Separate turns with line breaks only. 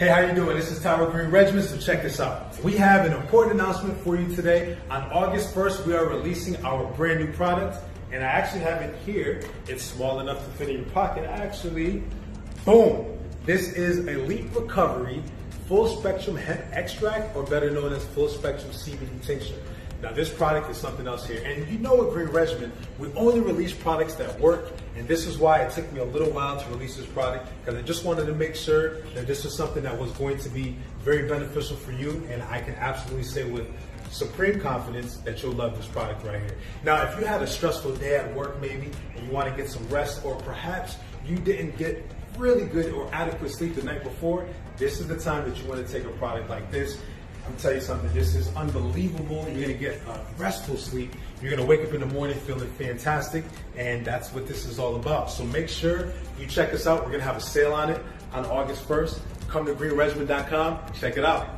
Hey, how you doing? This is Tower Green Regimen, so check this out. We have an important announcement for you today. On August 1st, we are releasing our brand new product, and I actually have it here. It's small enough to fit in your pocket. Actually, boom. This is Elite Recovery Full Spectrum Hemp Extract, or better known as Full Spectrum CBD Tincture. Now this product is something else here. And you know at Green Regimen, we only release products that work. And this is why it took me a little while to release this product because I just wanted to make sure that this is something that was going to be very beneficial for you. And I can absolutely say with supreme confidence that you'll love this product right here. Now, if you had a stressful day at work maybe and you want to get some rest or perhaps you didn't get really good or adequate sleep the night before, this is the time that you want to take a product like this I'm tell you something, this is unbelievable. You're gonna get a restful sleep. You're gonna wake up in the morning feeling fantastic, and that's what this is all about. So make sure you check us out. We're gonna have a sale on it on August 1st. Come to greenregimen.com, check it out.